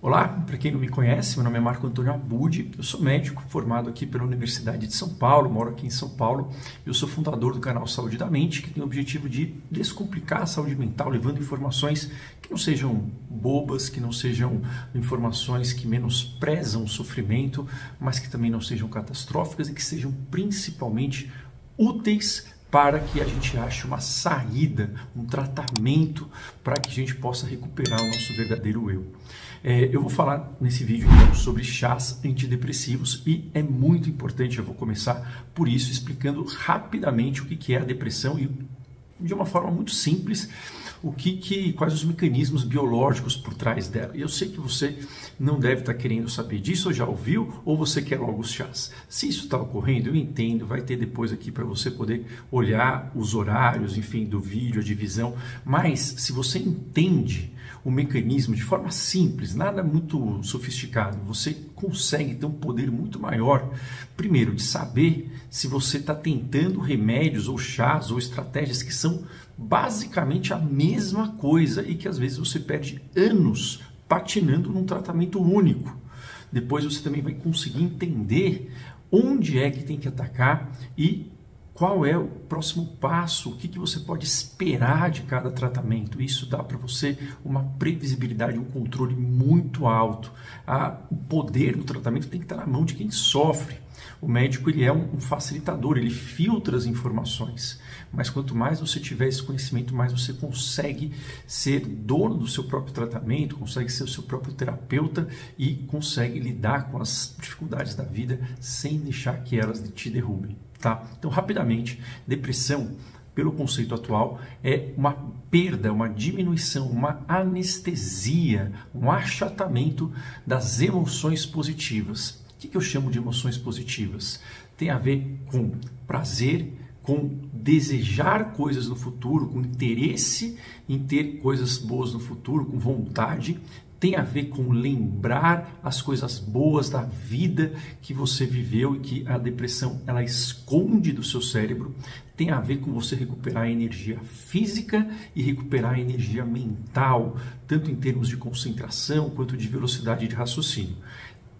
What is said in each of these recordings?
Olá, para quem não me conhece, meu nome é Marco Antônio Abud, eu sou médico formado aqui pela Universidade de São Paulo, moro aqui em São Paulo. Eu sou fundador do canal Saúde da Mente, que tem o objetivo de descomplicar a saúde mental, levando informações que não sejam bobas, que não sejam informações que menosprezam o sofrimento, mas que também não sejam catastróficas e que sejam principalmente úteis para que a gente ache uma saída, um tratamento para que a gente possa recuperar o nosso verdadeiro eu. É, eu vou falar nesse vídeo então, sobre chás antidepressivos e é muito importante, eu vou começar por isso, explicando rapidamente o que é a depressão e de uma forma muito simples o que, que quais os mecanismos biológicos por trás dela. Eu sei que você não deve estar querendo saber disso, ou já ouviu, ou você quer logo os chás. Se isso está ocorrendo, eu entendo, vai ter depois aqui para você poder olhar os horários, enfim, do vídeo, a divisão. Mas se você entende o mecanismo de forma simples, nada muito sofisticado, você consegue ter um poder muito maior, primeiro, de saber se você está tentando remédios ou chás ou estratégias que são basicamente a mesma coisa e que às vezes você perde anos patinando num tratamento único. Depois você também vai conseguir entender onde é que tem que atacar e qual é o próximo passo, o que, que você pode esperar de cada tratamento. Isso dá para você uma previsibilidade, um controle muito alto. Ah, o poder do tratamento tem que estar na mão de quem sofre. O médico ele é um facilitador, ele filtra as informações. Mas quanto mais você tiver esse conhecimento, mais você consegue ser dono do seu próprio tratamento, consegue ser o seu próprio terapeuta e consegue lidar com as dificuldades da vida sem deixar que elas te derrubem. Tá? Então, rapidamente, depressão, pelo conceito atual, é uma perda, uma diminuição, uma anestesia, um achatamento das emoções positivas. O que eu chamo de emoções positivas? Tem a ver com prazer, com desejar coisas no futuro, com interesse em ter coisas boas no futuro, com vontade, tem a ver com lembrar as coisas boas da vida que você viveu e que a depressão ela esconde do seu cérebro. Tem a ver com você recuperar a energia física e recuperar a energia mental, tanto em termos de concentração quanto de velocidade de raciocínio.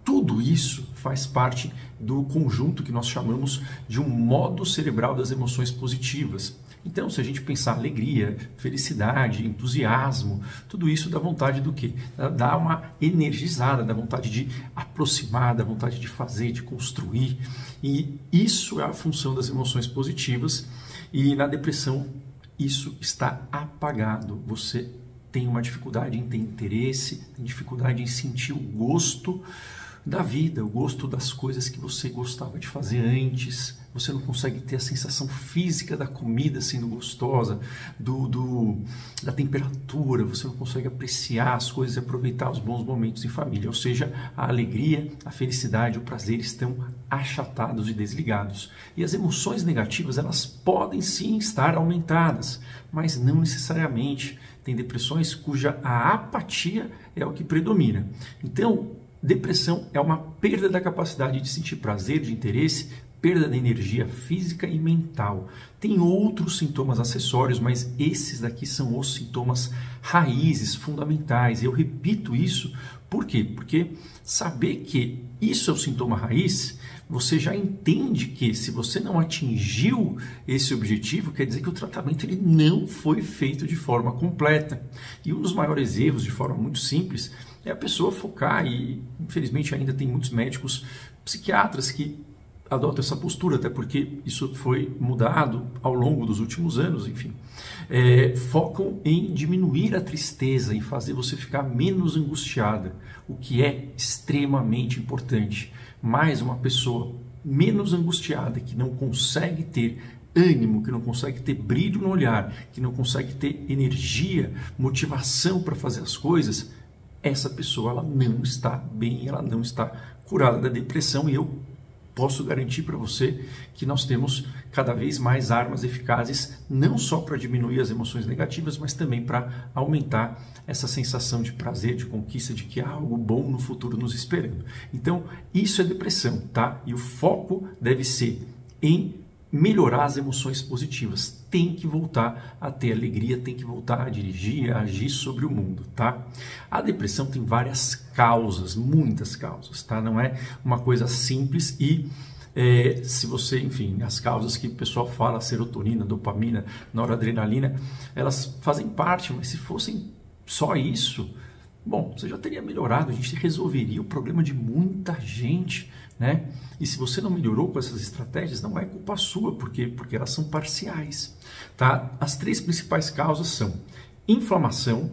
Tudo isso faz parte do conjunto que nós chamamos de um modo cerebral das emoções positivas. Então, se a gente pensar alegria, felicidade, entusiasmo, tudo isso dá vontade do quê? Dá uma energizada, dá vontade de aproximar, dá vontade de fazer, de construir. E isso é a função das emoções positivas. E na depressão, isso está apagado. Você tem uma dificuldade em ter interesse, tem dificuldade em sentir o gosto da vida, o gosto das coisas que você gostava de fazer antes. Você não consegue ter a sensação física da comida sendo gostosa, do, do, da temperatura, você não consegue apreciar as coisas e aproveitar os bons momentos em família. Ou seja, a alegria, a felicidade, o prazer estão achatados e desligados. E as emoções negativas, elas podem sim estar aumentadas, mas não necessariamente. Tem depressões cuja a apatia é o que predomina. Então, Depressão é uma perda da capacidade de sentir prazer, de interesse, perda de energia física e mental. Tem outros sintomas acessórios, mas esses daqui são os sintomas raízes, fundamentais. Eu repito isso, por quê? Porque saber que isso é o sintoma raiz, você já entende que se você não atingiu esse objetivo, quer dizer que o tratamento ele não foi feito de forma completa. E um dos maiores erros, de forma muito simples, é a pessoa focar, e infelizmente ainda tem muitos médicos psiquiatras que adotam essa postura, até porque isso foi mudado ao longo dos últimos anos, enfim, é, focam em diminuir a tristeza, em fazer você ficar menos angustiada, o que é extremamente importante. Mais uma pessoa menos angustiada, que não consegue ter ânimo, que não consegue ter brilho no olhar, que não consegue ter energia, motivação para fazer as coisas, essa pessoa ela não está bem, ela não está curada da depressão e eu posso garantir para você que nós temos cada vez mais armas eficazes, não só para diminuir as emoções negativas, mas também para aumentar essa sensação de prazer, de conquista, de que há algo bom no futuro nos esperando. Então, isso é depressão, tá? E o foco deve ser em melhorar as emoções positivas. Tem que voltar a ter alegria, tem que voltar a dirigir, a agir sobre o mundo, tá? A depressão tem várias causas, muitas causas, tá? Não é uma coisa simples e é, se você, enfim, as causas que o pessoal fala, serotonina, dopamina, noradrenalina, elas fazem parte, mas se fossem só isso, bom, você já teria melhorado, a gente resolveria o problema de muita gente, né? E se você não melhorou com essas estratégias, não é culpa sua, porque porque elas são parciais, tá? As três principais causas são inflamação,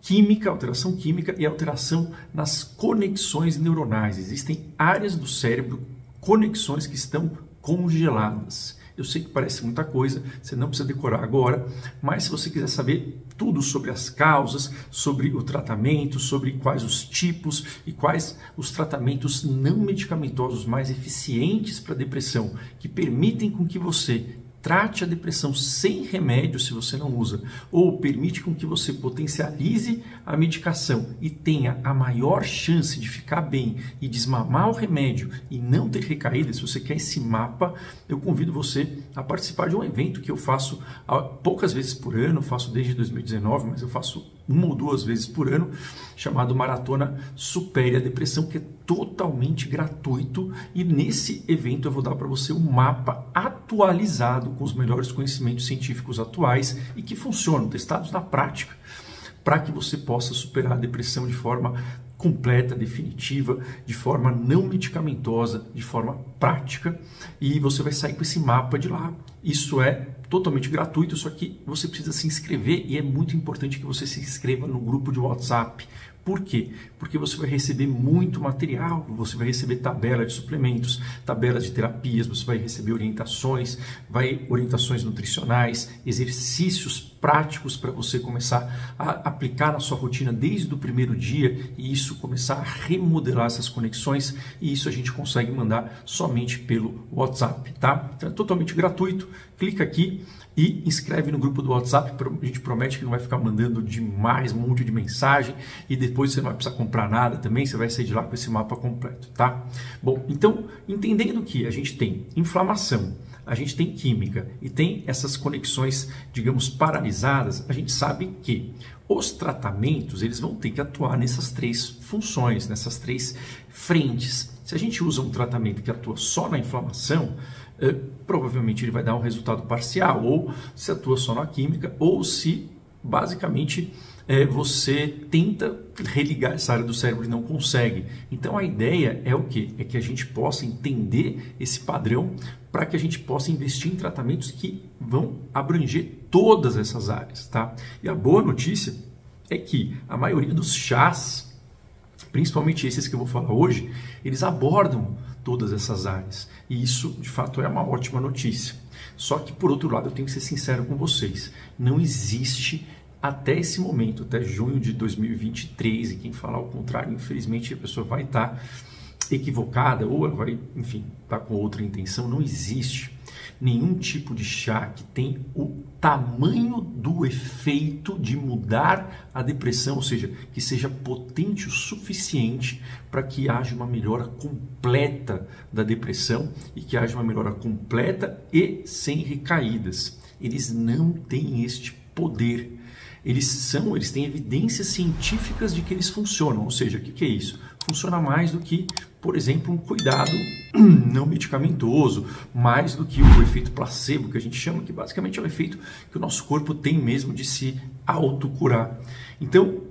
química, alteração química e alteração nas conexões neuronais. Existem áreas do cérebro, conexões que estão congeladas. Eu sei que parece muita coisa, você não precisa decorar agora, mas se você quiser saber tudo sobre as causas, sobre o tratamento, sobre quais os tipos e quais os tratamentos não medicamentosos mais eficientes para depressão, que permitem com que você trate a depressão sem remédio se você não usa, ou permite com que você potencialize a medicação e tenha a maior chance de ficar bem e desmamar o remédio e não ter recaída, se você quer esse mapa, eu convido você a participar de um evento que eu faço poucas vezes por ano, faço desde 2019, mas eu faço uma ou duas vezes por ano, chamado Maratona Supere a Depressão, que é totalmente gratuito. E nesse evento eu vou dar para você um mapa atualizado com os melhores conhecimentos científicos atuais e que funcionam, testados na prática, para que você possa superar a depressão de forma completa, definitiva, de forma não medicamentosa, de forma prática, e você vai sair com esse mapa de lá. Isso é totalmente gratuito, só que você precisa se inscrever e é muito importante que você se inscreva no grupo de WhatsApp. Por quê? Porque você vai receber muito material, você vai receber tabela de suplementos, tabelas de terapias, você vai receber orientações, vai orientações nutricionais, exercícios práticos para você começar a aplicar na sua rotina desde o primeiro dia e isso começar a remodelar essas conexões e isso a gente consegue mandar somente pelo WhatsApp, tá? Então é totalmente gratuito. Clica aqui e inscreve no grupo do WhatsApp. A gente promete que não vai ficar mandando demais, um monte de mensagem e depois você não vai precisar comprar nada também, você vai sair de lá com esse mapa completo, tá? Bom, então, entendendo que a gente tem inflamação, a gente tem química e tem essas conexões, digamos, paralisadas, a gente sabe que os tratamentos, eles vão ter que atuar nessas três funções, nessas três frentes. Se a gente usa um tratamento que atua só na inflamação, provavelmente ele vai dar um resultado parcial, ou se atua só na química, ou se basicamente eh, você tenta religar essa área do cérebro e não consegue. Então a ideia é o que? É que a gente possa entender esse padrão para que a gente possa investir em tratamentos que vão abranger todas essas áreas, tá? E a boa notícia é que a maioria dos chás, principalmente esses que eu vou falar hoje, eles abordam todas essas áreas. E isso, de fato, é uma ótima notícia. Só que, por outro lado, eu tenho que ser sincero com vocês: não existe até esse momento, até junho de 2023, e quem falar o contrário, infelizmente, a pessoa vai estar equivocada ou vai, enfim, estar com outra intenção. Não existe nenhum tipo de chá que tem o tamanho do efeito de mudar a depressão, ou seja, que seja potente o suficiente para que haja uma melhora completa da depressão e que haja uma melhora completa e sem recaídas. Eles não têm este poder. Eles são, eles têm evidências científicas de que eles funcionam, ou seja, o que, que é isso? Funciona mais do que por exemplo, um cuidado não medicamentoso, mais do que o efeito placebo, que a gente chama, que basicamente é o efeito que o nosso corpo tem mesmo de se autocurar. Então,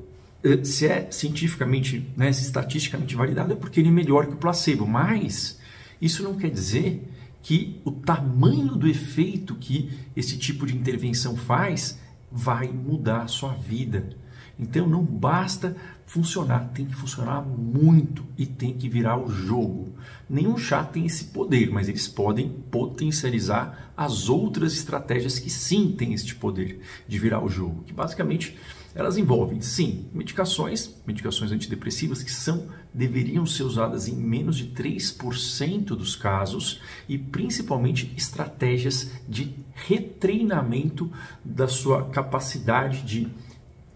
eh, se é cientificamente, né, se estatisticamente validado, é porque ele é melhor que o placebo, mas isso não quer dizer que o tamanho do efeito que esse tipo de intervenção faz vai mudar a sua vida. Então não basta funcionar, tem que funcionar muito e tem que virar o jogo. Nenhum chá tem esse poder, mas eles podem potencializar as outras estratégias que sim têm este poder de virar o jogo, que basicamente elas envolvem, sim, medicações, medicações antidepressivas que são deveriam ser usadas em menos de 3% dos casos e principalmente estratégias de retreinamento da sua capacidade de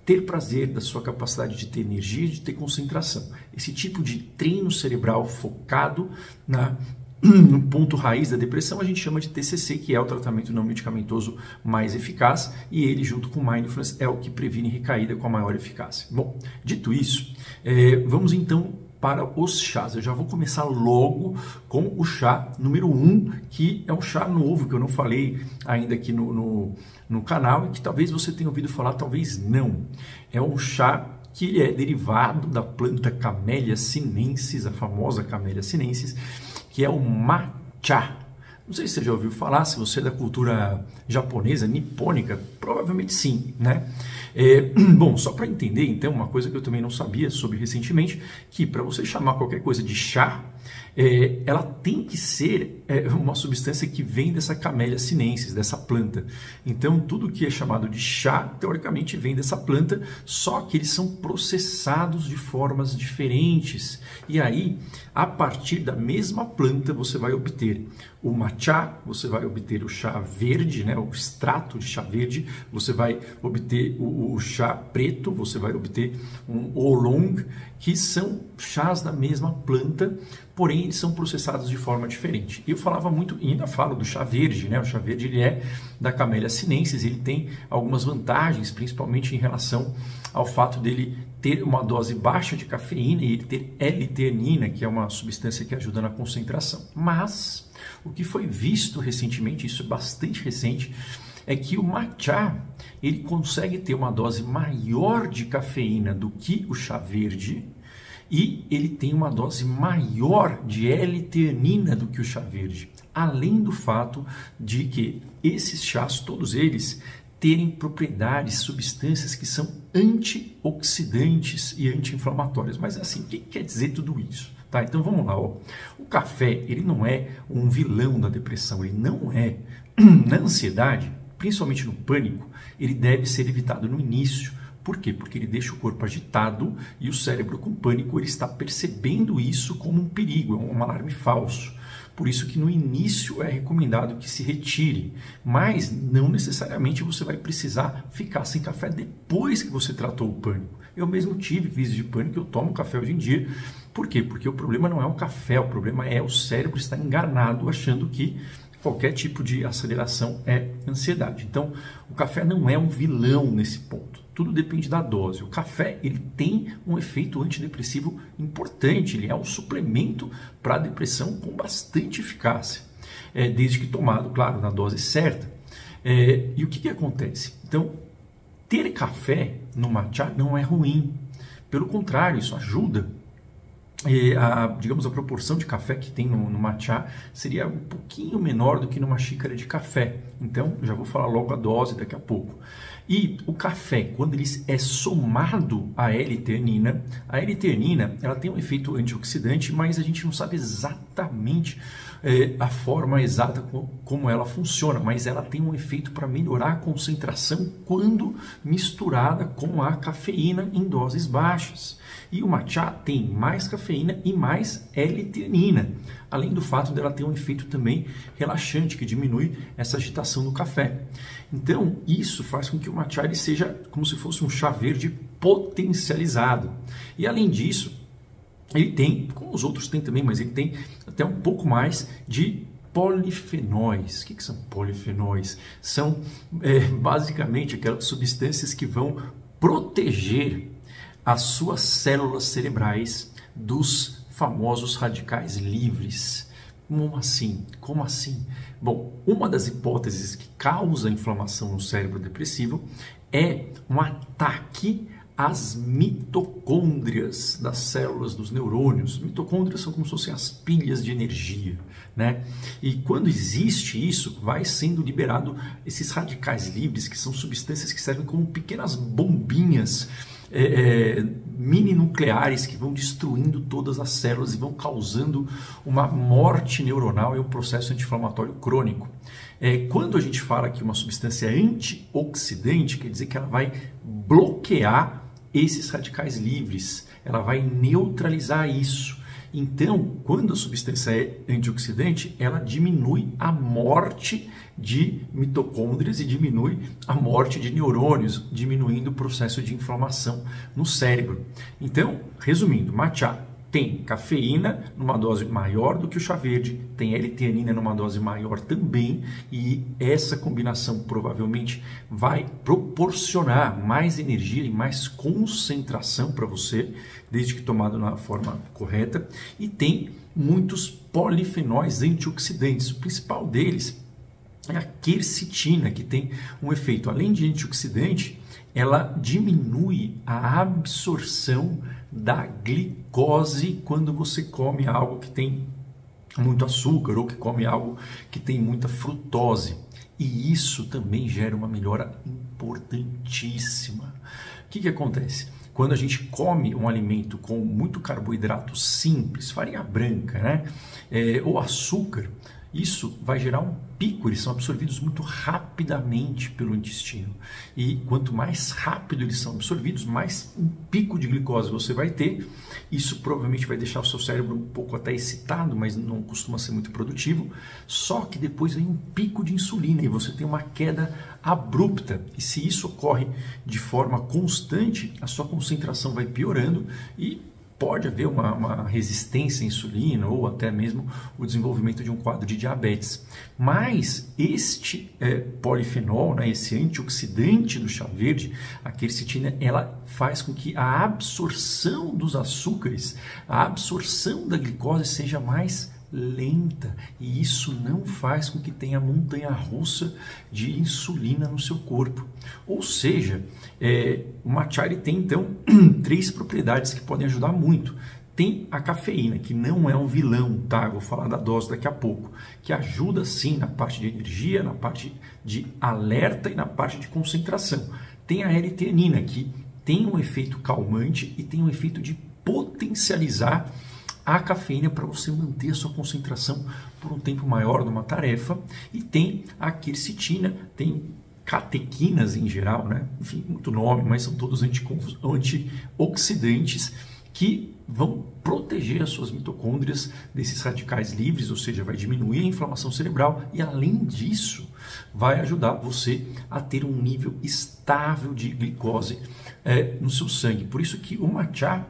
ter prazer, da sua capacidade de ter energia, de ter concentração. Esse tipo de treino cerebral focado na no ponto raiz da depressão, a gente chama de TCC, que é o tratamento não medicamentoso mais eficaz, e ele, junto com Mindfulness, é o que previne recaída com a maior eficácia. Bom, dito isso, é, vamos então para os chás. Eu já vou começar logo com o chá número 1, um, que é um chá novo, que eu não falei ainda aqui no, no, no canal, e que talvez você tenha ouvido falar, talvez não. É um chá que é derivado da planta Camellia sinensis, a famosa Camellia sinensis, que é o matcha. Não sei se você já ouviu falar, se você é da cultura japonesa, nipônica, provavelmente sim, né? É, bom, só para entender, então, uma coisa que eu também não sabia sobre recentemente, que para você chamar qualquer coisa de chá, é, ela tem que ser é, uma substância que vem dessa camélia sinensis, dessa planta. Então, tudo que é chamado de chá, teoricamente, vem dessa planta, só que eles são processados de formas diferentes. E aí, a partir da mesma planta, você vai obter o matcha, você vai obter o chá verde, né, o extrato de chá verde, você vai obter o, o chá preto, você vai obter um oolong, que são chás da mesma planta, porém eles são processados de forma diferente. Eu falava muito, e ainda falo do chá verde, né? O chá verde ele é da Camellia sinensis, ele tem algumas vantagens, principalmente em relação ao fato dele ter uma dose baixa de cafeína e ele ter L-teanina, que é uma substância que ajuda na concentração. Mas o que foi visto recentemente, isso é bastante recente, é que o matcha ele consegue ter uma dose maior de cafeína do que o chá verde e ele tem uma dose maior de L-teanina do que o chá verde. Além do fato de que esses chás, todos eles, terem propriedades, substâncias que são antioxidantes e anti-inflamatórias. Mas assim, o que quer dizer tudo isso? Tá, então vamos lá. Ó. O café ele não é um vilão da depressão, ele não é. Na ansiedade, principalmente no pânico, ele deve ser evitado no início. Por quê? Porque ele deixa o corpo agitado e o cérebro com pânico ele está percebendo isso como um perigo, é um alarme falso. Por isso que no início é recomendado que se retire, mas não necessariamente você vai precisar ficar sem café depois que você tratou o pânico. Eu mesmo tive crise de pânico, eu tomo café hoje em dia. Por quê? Porque o problema não é o café, o problema é o cérebro estar enganado achando que qualquer tipo de aceleração é ansiedade. Então, o café não é um vilão nesse ponto. Tudo depende da dose. O café ele tem um efeito antidepressivo importante, ele é um suplemento para a depressão com bastante eficácia, é, desde que tomado, claro, na dose certa. É, e o que, que acontece? Então, ter café no matcha não é ruim. Pelo contrário, isso ajuda e a, digamos, a proporção de café que tem no, no matcha seria um pouquinho menor do que numa xícara de café. Então, já vou falar logo a dose daqui a pouco. E o café, quando ele é somado à L-teanina, a L-teanina ela tem um efeito antioxidante, mas a gente não sabe exatamente é, a forma exata como ela funciona, mas ela tem um efeito para melhorar a concentração quando misturada com a cafeína em doses baixas. E o matcha tem mais cafeína e mais L-teanina, além do fato dela ter um efeito também relaxante que diminui essa agitação do café. Então, isso faz com que o matcha ele seja como se fosse um chá verde potencializado. E além disso, ele tem, como os outros têm também, mas ele tem até um pouco mais de polifenóis. O que, que são polifenóis? São é, basicamente aquelas substâncias que vão proteger as suas células cerebrais dos famosos radicais livres. Como assim? Como assim? Bom, uma das hipóteses que causa inflamação no cérebro depressivo é um ataque às mitocôndrias das células dos neurônios. Mitocôndrias são como se fossem as pilhas de energia, né? E quando existe isso, vai sendo liberado esses radicais livres, que são substâncias que servem como pequenas bombinhas é, é, mini nucleares que vão destruindo todas as células e vão causando uma morte neuronal e um processo anti-inflamatório crônico. É, quando a gente fala que uma substância é antioxidante, quer dizer que ela vai bloquear esses radicais livres, ela vai neutralizar isso. Então, quando a substância é antioxidante, ela diminui a morte de mitocôndrias e diminui a morte de neurônios, diminuindo o processo de inflamação no cérebro. Então, resumindo, matcha tem cafeína numa dose maior do que o chá verde, tem L-teanina numa dose maior também, e essa combinação provavelmente vai proporcionar mais energia e mais concentração para você, desde que tomado na forma correta, e tem muitos polifenóis antioxidantes. O principal deles é a quercetina, que tem um efeito, além de antioxidante, ela diminui a absorção da glicose quando você come algo que tem muito açúcar ou que come algo que tem muita frutose. E isso também gera uma melhora importantíssima. O que, que acontece? Quando a gente come um alimento com muito carboidrato simples, farinha branca, né? É, ou açúcar, isso vai gerar um pico, eles são absorvidos muito rapidamente pelo intestino. E quanto mais rápido eles são absorvidos, mais um pico de glicose você vai ter. Isso provavelmente vai deixar o seu cérebro um pouco até excitado, mas não costuma ser muito produtivo. Só que depois vem um pico de insulina e você tem uma queda abrupta. E se isso ocorre de forma constante, a sua concentração vai piorando e pode haver uma, uma, resistência à insulina ou até mesmo o desenvolvimento de um quadro de diabetes. Mas este é, polifenol, né, esse antioxidante do chá verde, a quercetina, ela faz com que a absorção dos açúcares, a absorção da glicose seja mais lenta e isso não faz com que tenha montanha russa de insulina no seu corpo. Ou seja, é, o matcha tem então três propriedades que podem ajudar muito. Tem a cafeína, que não é um vilão, tá? Vou falar da dose daqui a pouco, que ajuda sim na parte de energia, na parte de alerta e na parte de concentração. Tem a L-teanina, que tem um efeito calmante e tem um efeito de potencializar a cafeína para você manter a sua concentração por um tempo maior numa tarefa e tem a quercetina, tem catequinas em geral, né? Enfim, muito nome, mas são todos antioxidantes que vão proteger as suas mitocôndrias desses radicais livres, ou seja, vai diminuir a inflamação cerebral e além disso, vai ajudar você a ter um nível estável de glicose é, no seu sangue. Por isso que o matcha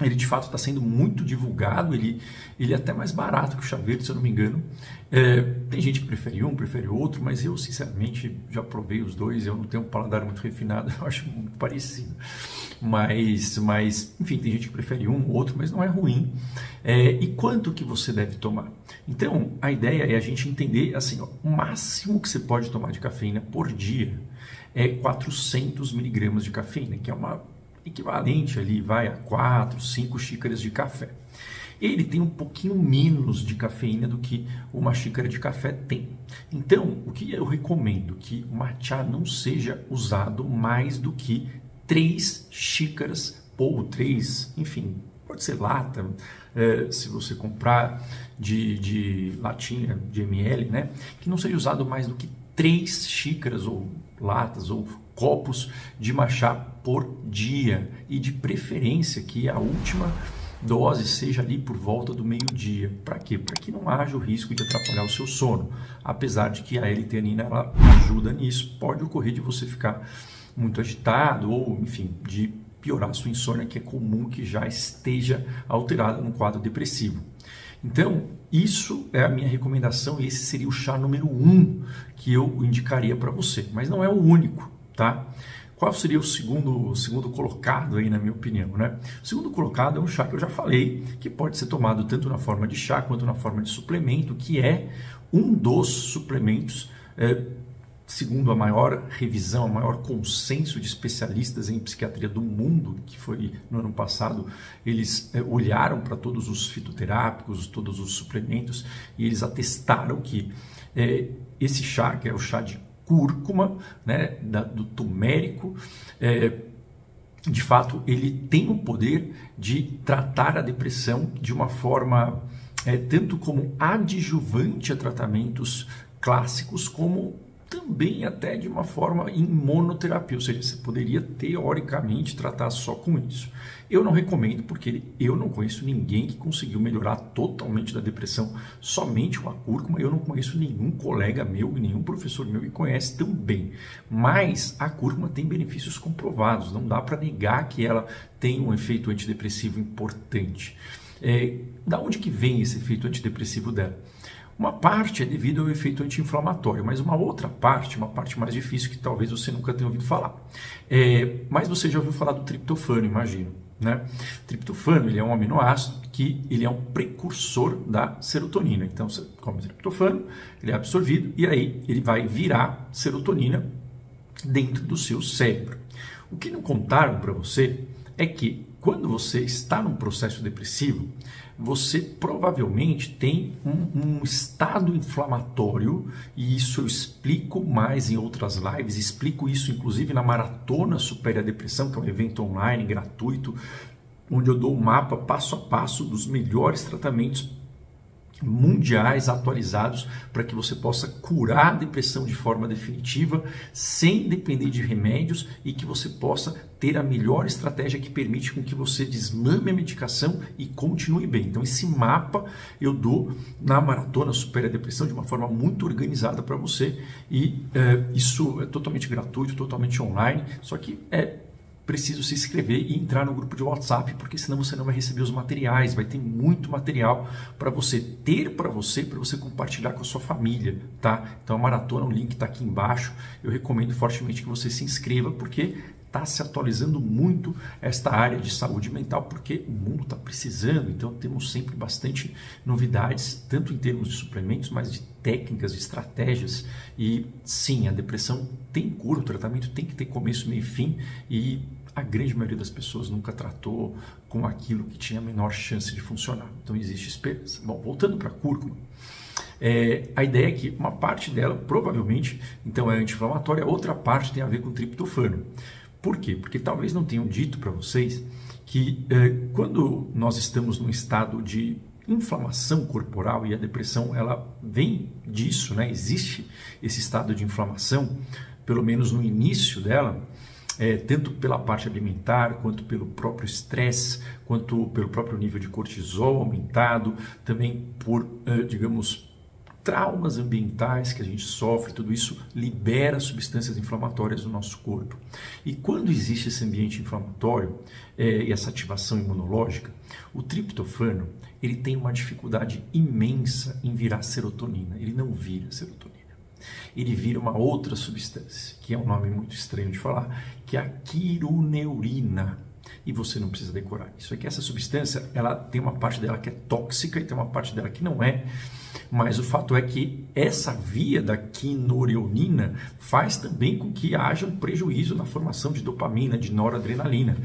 ele de fato está sendo muito divulgado, ele, ele é até mais barato que o chá se eu não me engano. É, tem gente que prefere um, prefere outro, mas eu sinceramente já provei os dois, eu não tenho um paladar muito refinado, eu acho muito parecido. Mas, mas enfim, tem gente que prefere um, outro, mas não é ruim. É, e quanto que você deve tomar? Então, a ideia é a gente entender assim, ó, o máximo que você pode tomar de cafeína por dia é 400 miligramas de cafeína, que é uma equivalente ali, vai a 4, 5 xícaras de café. Ele tem um pouquinho menos de cafeína do que uma xícara de café tem. Então, o que eu recomendo? Que o matcha não seja usado mais do que 3 xícaras ou 3, enfim, pode ser lata, é, se você comprar de, de latinha, de ml, né? Que não seja usado mais do que 3 xícaras ou latas ou copos de matcha por dia e de preferência que a última dose seja ali por volta do meio-dia. Para quê? Para que não haja o risco de atrapalhar o seu sono. Apesar de que a L-teanina ajuda nisso, pode ocorrer de você ficar muito agitado ou, enfim, de piorar a sua insônia, que é comum que já esteja alterada no quadro depressivo. Então, isso é a minha recomendação e esse seria o chá número um que eu indicaria para você. Mas não é o único tá? Qual seria o segundo, o segundo colocado aí, na minha opinião, né? O segundo colocado é um chá que eu já falei, que pode ser tomado tanto na forma de chá quanto na forma de suplemento, que é um dos suplementos, é, segundo a maior revisão, a maior consenso de especialistas em psiquiatria do mundo, que foi no ano passado, eles é, olharam para todos os fitoterápicos, todos os suplementos, e eles atestaram que é, esse chá, que é o chá de cúrcuma, né, da, do turmérico, é, de fato, ele tem o poder de tratar a depressão de uma forma é, tanto como adjuvante a tratamentos clássicos, como também até de uma forma em monoterapia, ou seja, você poderia teoricamente tratar só com isso. Eu não recomendo porque eu não conheço ninguém que conseguiu melhorar totalmente da depressão somente com a cúrcuma. Eu não conheço nenhum colega meu nenhum professor meu que conhece tão bem. Mas a cúrcuma tem benefícios comprovados, não dá para negar que ela tem um efeito antidepressivo importante. É, da onde que vem esse efeito antidepressivo dela? Uma parte é devido ao efeito anti-inflamatório, mas uma outra parte, uma parte mais difícil que talvez você nunca tenha ouvido falar. É, mas você já ouviu falar do triptofano, imagino. Né? Triptofano ele é um aminoácido que ele é um precursor da serotonina. Então você come triptofano, ele é absorvido e aí ele vai virar serotonina dentro do seu cérebro. O que não contaram para você é que quando você está num processo depressivo, você provavelmente tem um, um, estado inflamatório, e isso eu explico mais em outras lives, explico isso inclusive na Maratona Supere a Depressão, que é um evento online gratuito, onde eu dou um mapa passo a passo dos melhores tratamentos mundiais atualizados para que você possa curar a depressão de forma definitiva, sem depender de remédios e que você possa ter a melhor estratégia que permite com que você desmame a medicação e continue bem. Então esse mapa eu dou na maratona Supera a Depressão de uma forma muito organizada para você e é, isso é totalmente gratuito, totalmente online, só que é preciso se inscrever e entrar no grupo de WhatsApp, porque senão você não vai receber os materiais, vai ter muito material para você ter para você, para você compartilhar com a sua família, tá? Então a maratona, o link está aqui embaixo. Eu recomendo fortemente que você se inscreva, porque está se atualizando muito esta área de saúde mental, porque o mundo está precisando, então temos sempre bastante novidades, tanto em termos de suplementos, mas de técnicas, de estratégias. E sim, a depressão tem cura, o tratamento tem que ter começo, meio e fim, e a grande maioria das pessoas nunca tratou com aquilo que tinha a menor chance de funcionar. Então existe esperança. Bom, voltando para a cúrcuma, é, a ideia é que uma parte dela provavelmente então é anti-inflamatória, outra parte tem a ver com triptofano. Por quê? Porque talvez não tenham dito para vocês que é, quando nós estamos num estado de inflamação corporal e a depressão ela vem disso, né? Existe esse estado de inflamação, pelo menos no início dela, é, tanto pela parte alimentar, quanto pelo próprio estresse, quanto pelo próprio nível de cortisol aumentado, também por, uh, digamos, traumas ambientais que a gente sofre, tudo isso libera substâncias inflamatórias no nosso corpo. E quando existe esse ambiente inflamatório é, e essa ativação imunológica, o triptofano ele tem uma dificuldade imensa em virar serotonina. Ele não vira serotonina ele vira uma outra substância, que é um nome muito estranho de falar, que é a quironeurina. E você não precisa decorar isso. É que essa substância, ela tem uma parte dela que é tóxica e tem uma parte dela que não é. Mas o fato é que essa via da quinoreonina faz também com que haja um prejuízo na formação de dopamina, de noradrenalina.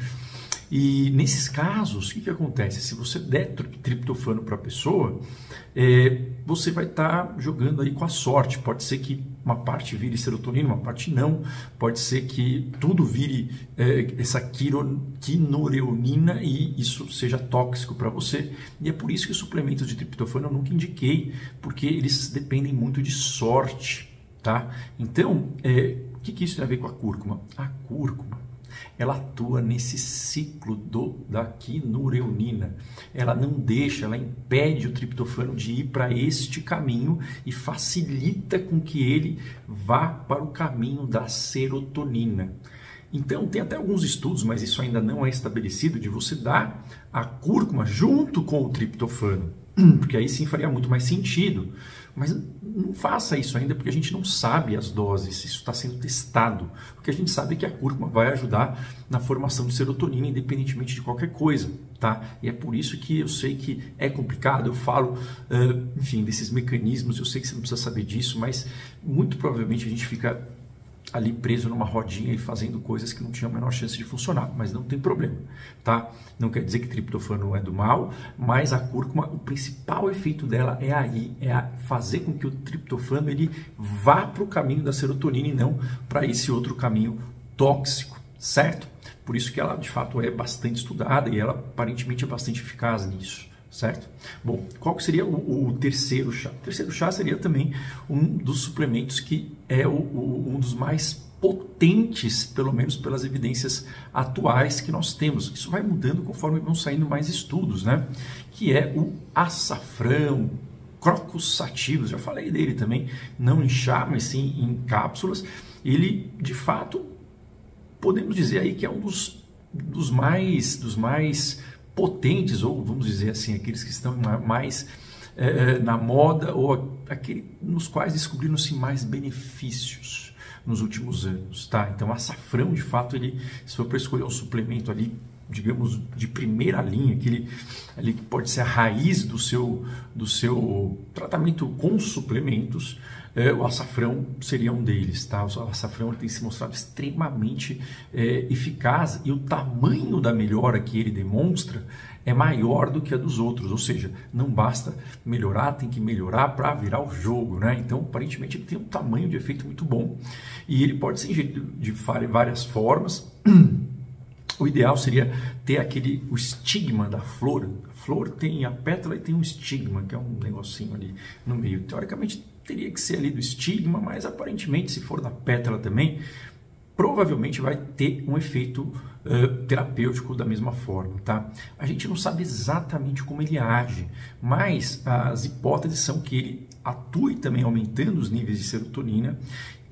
E nesses casos, o que, que acontece? Se você der triptofano para a pessoa, é, você vai estar tá jogando aí com a sorte. Pode ser que uma parte vire serotonina, uma parte não. Pode ser que tudo vire é, essa quinoreonina e isso seja tóxico para você. E é por isso que os suplementos de triptofano eu nunca indiquei, porque eles dependem muito de sorte. Tá? Então, é, o que, que isso tem a ver com a cúrcuma? A cúrcuma ela atua nesse ciclo do, da quinureonina. Ela não deixa, ela impede o triptofano de ir para este caminho e facilita com que ele vá para o caminho da serotonina. Então, tem até alguns estudos, mas isso ainda não é estabelecido, de você dar a cúrcuma junto com o triptofano, porque aí sim faria muito mais sentido. Mas não faça isso ainda porque a gente não sabe as doses, isso está sendo testado. O que a gente sabe é que a cúrcuma vai ajudar na formação de serotonina, independentemente de qualquer coisa, tá? E é por isso que eu sei que é complicado, eu falo, enfim, desses mecanismos, eu sei que você não precisa saber disso, mas muito provavelmente a gente fica ali preso numa rodinha e fazendo coisas que não tinham a menor chance de funcionar, mas não tem problema, tá? Não quer dizer que triptofano é do mal, mas a cúrcuma, o principal efeito dela é aí, é fazer com que o triptofano ele vá para o caminho da serotonina e não para esse outro caminho tóxico, certo? Por isso que ela de fato é bastante estudada e ela aparentemente é bastante eficaz nisso certo? Bom, qual seria o, o, terceiro chá? O terceiro chá seria também um dos suplementos que é o, o, um dos mais potentes, pelo menos pelas evidências atuais que nós temos. Isso vai mudando conforme vão saindo mais estudos, né? Que é o açafrão, crocus sativos, já falei dele também, não em chá, mas sim em cápsulas. Ele, de fato, podemos dizer aí que é um dos, dos mais dos mais potentes, ou vamos dizer assim, aqueles que estão mais é, na moda ou aquele, nos quais descobriram-se mais benefícios nos últimos anos, tá? Então, açafrão, de fato, ele, se for para escolher um suplemento ali, digamos, de primeira linha, aquele ali que pode ser a raiz do seu, do seu tratamento com suplementos, é, o açafrão seria um deles, tá? O açafrão tem se mostrado extremamente é, eficaz e o tamanho da melhora que ele demonstra é maior do que a dos outros, ou seja, não basta melhorar, tem que melhorar para virar o jogo, né? Então, aparentemente, ele tem um tamanho de efeito muito bom e ele pode ser ingerido de várias formas. O ideal seria ter aquele o estigma da flor. A flor tem a pétala e tem um estigma, que é um negocinho ali no meio. Teoricamente, teria que ser ali do estigma, mas aparentemente, se for da pétala também, provavelmente vai ter um efeito uh, terapêutico da mesma forma, tá? A gente não sabe exatamente como ele age, mas as hipóteses são que ele atue também aumentando os níveis de serotonina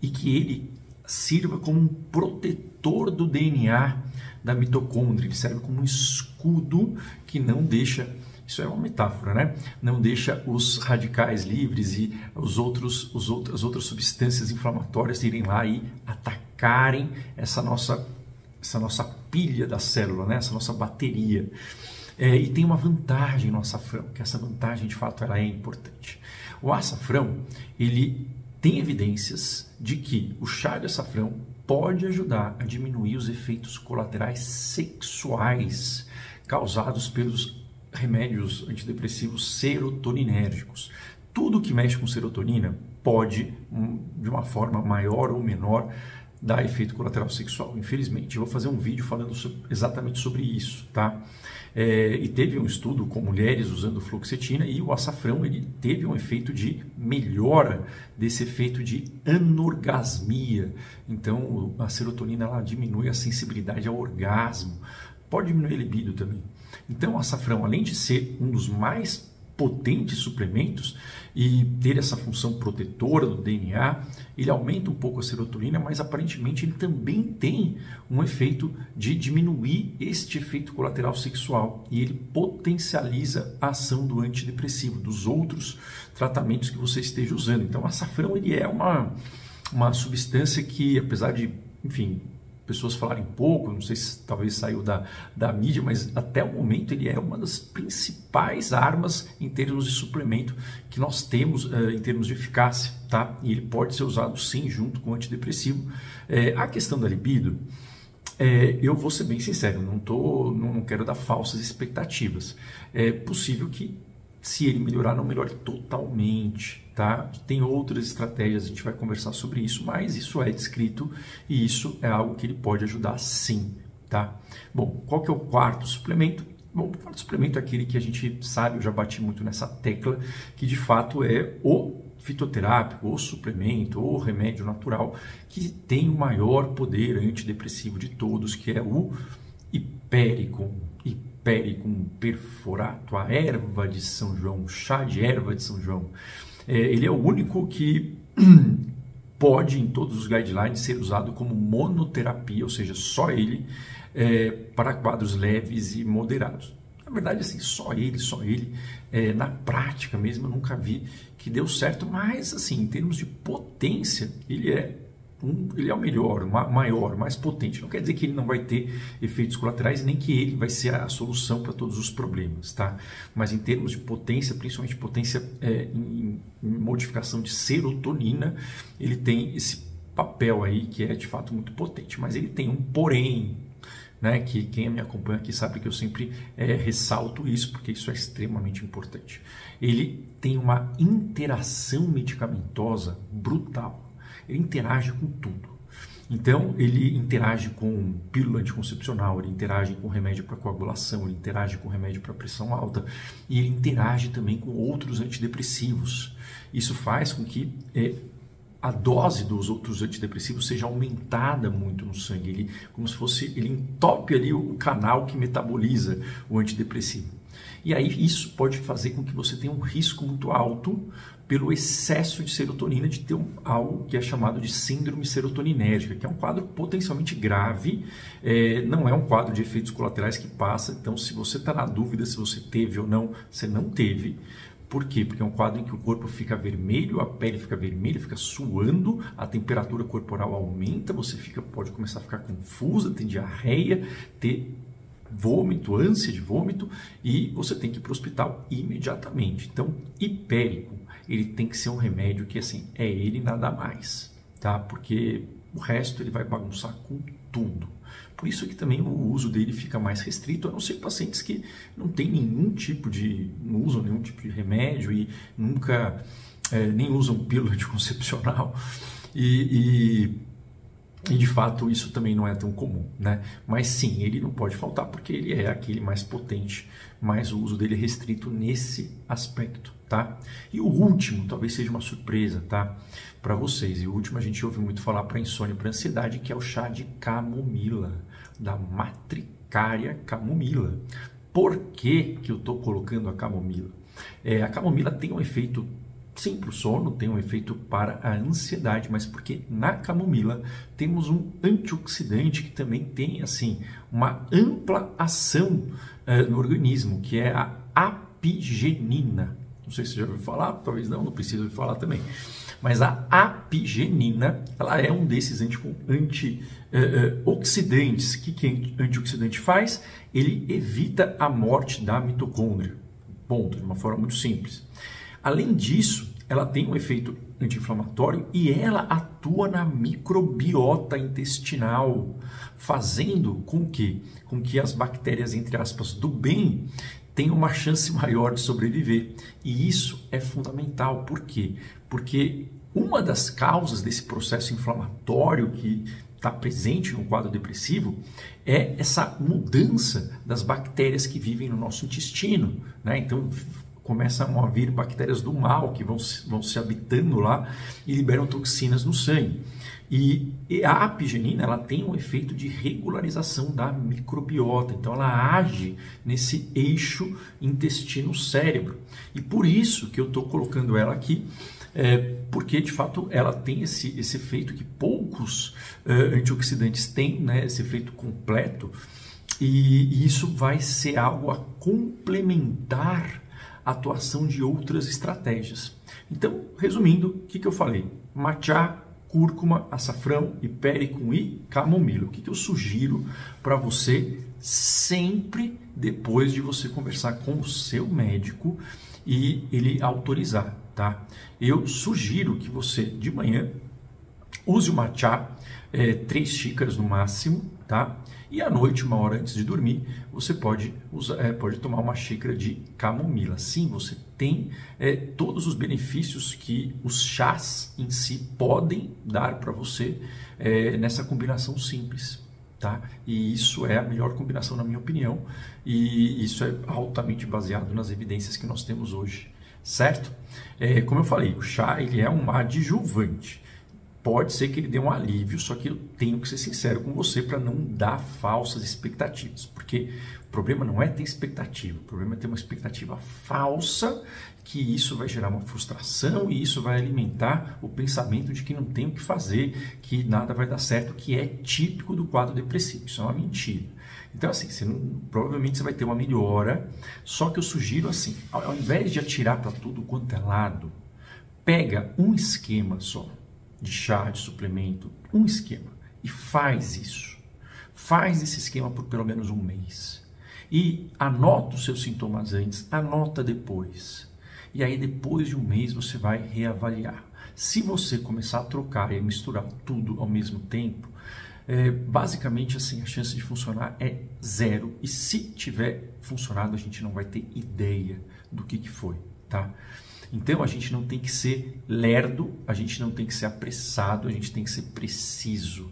e que ele sirva como um protetor do DNA da mitocôndria, ele serve como um escudo que não deixa isso é uma metáfora, né? Não deixa os radicais livres e os outros, os outros, as outras substâncias inflamatórias irem lá e atacarem essa nossa, essa nossa pilha da célula, né? essa nossa bateria. É, e tem uma vantagem no açafrão, que essa vantagem de fato ela é importante. O açafrão, ele tem evidências de que o chá de açafrão pode ajudar a diminuir os efeitos colaterais sexuais causados pelos remédios antidepressivos serotoninérgicos. Tudo que mexe com serotonina pode, hum, de uma forma maior ou menor, dar efeito colateral sexual. Infelizmente, eu vou fazer um vídeo falando exatamente sobre isso, tá? É, e teve um estudo com mulheres usando fluoxetina e o açafrão ele teve um efeito de melhora desse efeito de anorgasmia. Então, a serotonina ela diminui a sensibilidade ao orgasmo, pode diminuir a libido também. Então, o açafrão, além de ser um dos mais potentes suplementos e ter essa função protetora do DNA, ele aumenta um pouco a serotonina, mas aparentemente ele também tem um efeito de diminuir este efeito colateral sexual e ele potencializa a ação do antidepressivo, dos outros tratamentos que você esteja usando. Então, o açafrão ele é uma, uma substância que, apesar de, enfim, pessoas falarem pouco, não sei se talvez saiu da, da mídia, mas até o momento ele é uma das principais armas em termos de suplemento que nós temos uh, em termos de eficácia, tá? E ele pode ser usado sim junto com o antidepressivo. É, a questão da libido, é, eu vou ser bem sincero, não, tô, não quero dar falsas expectativas. É possível que se ele melhorar, não melhore totalmente, tá? Tem outras estratégias, a gente vai conversar sobre isso, mas isso é descrito e isso é algo que ele pode ajudar sim, tá? Bom, qual que é o quarto suplemento? Bom, o quarto suplemento é aquele que a gente sabe, eu já bati muito nessa tecla, que de fato é o fitoterápico, o suplemento, o remédio natural que tem o maior poder antidepressivo de todos, que é o hipéricum. Hipericum perforato, a erva de São João, o chá de erva de São João. É, ele é o único que pode, em todos os guidelines, ser usado como monoterapia, ou seja, só ele, é, para quadros leves e moderados. Na verdade, assim, só ele, só ele, é, na prática mesmo, eu nunca vi que deu certo, mas, assim, em termos de potência, ele é um, ele é o melhor, o maior, mais potente. Não quer dizer que ele não vai ter efeitos colaterais, nem que ele vai ser a solução para todos os problemas, tá? Mas em termos de potência, principalmente potência é, em, em modificação de serotonina, ele tem esse papel aí que é de fato muito potente. Mas ele tem um porém, né, que quem me acompanha aqui sabe que eu sempre é, ressalto isso, porque isso é extremamente importante. Ele tem uma interação medicamentosa brutal ele interage com tudo. Então, ele interage com pílula anticoncepcional, ele interage com remédio para coagulação, ele interage com remédio para pressão alta e ele interage também com outros antidepressivos. Isso faz com que é, a dose dos outros antidepressivos seja aumentada muito no sangue, ele, como se fosse, ele entope ali o canal que metaboliza o antidepressivo. E aí isso pode fazer com que você tenha um risco muito alto pelo excesso de serotonina, de ter algo que é chamado de síndrome serotoninérgica, que é um quadro potencialmente grave, é, não é um quadro de efeitos colaterais que passa. Então, se você está na dúvida se você teve ou não, você não teve. Por quê? Porque é um quadro em que o corpo fica vermelho, a pele fica vermelha, fica suando, a temperatura corporal aumenta, você fica, pode começar a ficar confusa, ter diarreia, ter vômito, ânsia de vômito e você tem que ir para o hospital imediatamente. Então, hipérico, ele tem que ser um remédio que assim, é ele nada mais, tá? Porque o resto ele vai bagunçar com tudo. Por isso que também o uso dele fica mais restrito, a não ser pacientes que não têm nenhum tipo de, não usam nenhum tipo de remédio e nunca é, nem usam pílula anticoncepcional e, e e de fato isso também não é tão comum, né? Mas sim, ele não pode faltar porque ele é aquele mais potente, mas o uso dele é restrito nesse aspecto, tá? E o último, talvez seja uma surpresa, tá? Para vocês. E o último a gente ouve muito falar para insônia, para ansiedade, que é o chá de camomila, da matricária camomila. Por que, que eu estou colocando a camomila? É, a camomila tem um efeito sim para o sono, tem um efeito para a ansiedade, mas porque na camomila temos um antioxidante que também tem assim uma ampla ação uh, no organismo, que é a apigenina. Não sei se você já ouviu falar, talvez não, não precisa ouvir falar também. Mas a apigenina, ela é um desses antioxidantes. Uh, uh, o que, que antioxidante faz? Ele evita a morte da mitocôndria. Ponto, de uma forma muito simples. Além disso, ela tem um efeito anti-inflamatório e ela atua na microbiota intestinal, fazendo com que, com que as bactérias, entre aspas, do bem tenham uma chance maior de sobreviver. E isso é fundamental. Por quê? Porque uma das causas desse processo inflamatório que está presente no quadro depressivo é essa mudança das bactérias que vivem no nosso intestino. Né? Então, começam a vir bactérias do mal que vão, vão se habitando lá e liberam toxinas no sangue. E, e a apigenina ela tem um efeito de regularização da microbiota, então ela age nesse eixo intestino-cérebro. E por isso que eu estou colocando ela aqui, é, porque de fato ela tem esse, esse efeito que poucos é, antioxidantes têm, né, esse efeito completo, e, e isso vai ser algo a complementar atuação de outras estratégias. Então, resumindo, o que, que eu falei? Matcha, cúrcuma, açafrão, hipéricum e camomila. O que, que eu sugiro para você sempre depois de você conversar com o seu médico e ele autorizar, tá? Eu sugiro que você de manhã use o matcha, é, três xícaras no máximo, tá? E à noite, uma hora antes de dormir, você pode, usar, é, pode tomar uma xícara de camomila. Sim, você tem é, todos os benefícios que os chás em si podem dar para você é, nessa combinação simples. Tá? E isso é a melhor combinação, na minha opinião, e isso é altamente baseado nas evidências que nós temos hoje, certo? É, como eu falei, o chá ele é um adjuvante pode ser que ele dê um alívio, só que eu tenho que ser sincero com você para não dar falsas expectativas, porque o problema não é ter expectativa, o problema é ter uma expectativa falsa, que isso vai gerar uma frustração e isso vai alimentar o pensamento de que não tem o que fazer, que nada vai dar certo, que é típico do quadro depressivo. Isso é uma mentira. Então, assim, você não, provavelmente você vai ter uma melhora, só que eu sugiro assim, ao, invés de atirar para tudo quanto é lado, pega um esquema só de chá, de suplemento, um esquema. E faz isso. Faz esse esquema por pelo menos um mês. E anota os seus sintomas antes, anota depois. E aí, depois de um mês, você vai reavaliar. Se você começar a trocar e misturar tudo ao mesmo tempo, é, basicamente assim, a chance de funcionar é zero. E se tiver funcionado, a gente não vai ter ideia do que, que foi, tá? Então a gente não tem que ser lerdo, a gente não tem que ser apressado, a gente tem que ser preciso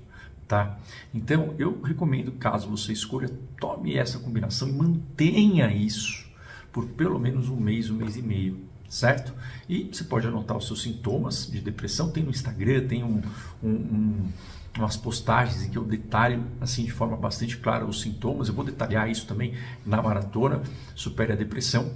tá? Então, eu recomendo, caso você escolha, tome essa combinação e mantenha isso por pelo menos um mês, um mês e meio, certo? E você pode anotar os seus sintomas de depressão, tem no Instagram, tem um, um, um umas postagens em que eu detalho assim de forma bastante clara os sintomas. Eu vou detalhar isso também na maratona Supere a Depressão,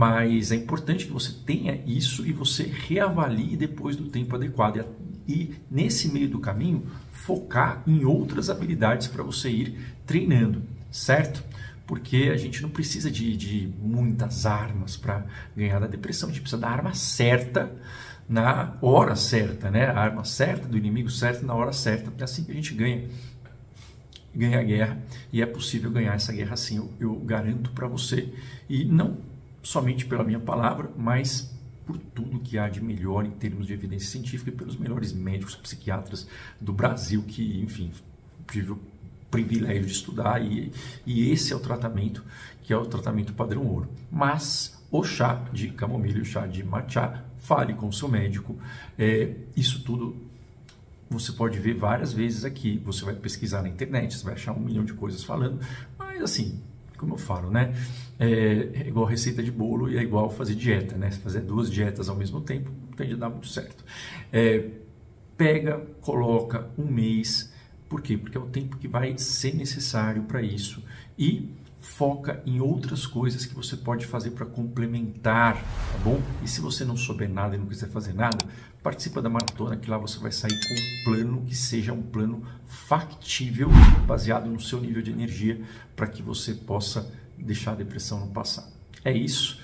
mas é importante que você tenha isso e você reavalie depois do tempo adequado. E nesse meio do caminho, focar em outras habilidades para você ir treinando, certo? Porque a gente não precisa de, de muitas armas para ganhar da depressão, a gente precisa da arma certa na hora certa, né? A arma certa do inimigo certo na hora certa. É assim que a gente ganha ganha a guerra e é possível ganhar essa guerra sim, eu, eu garanto para você e não somente pela minha palavra, mas por tudo que há de melhor em termos de evidência científica e pelos melhores médicos psiquiatras do Brasil que, enfim, tive o privilégio de estudar e, e esse é o tratamento que é o tratamento padrão ouro. Mas o chá de camomila o chá de matcha, fale com o seu médico. É, isso tudo você pode ver várias vezes aqui. Você vai pesquisar na internet, você vai achar um milhão de coisas falando, mas assim, como eu falo, né? É, é igual receita de bolo e é igual fazer dieta, né? Fazer duas dietas ao mesmo tempo tende a dar muito certo. É, pega, coloca um mês, por quê? Porque é o tempo que vai ser necessário para isso e foca em outras coisas que você pode fazer para complementar, tá bom? E se você não souber nada e não quiser fazer nada, participa da maratona que lá você vai sair com um plano que seja um plano factível, baseado no seu nível de energia, para que você possa deixar a depressão no passado. É isso.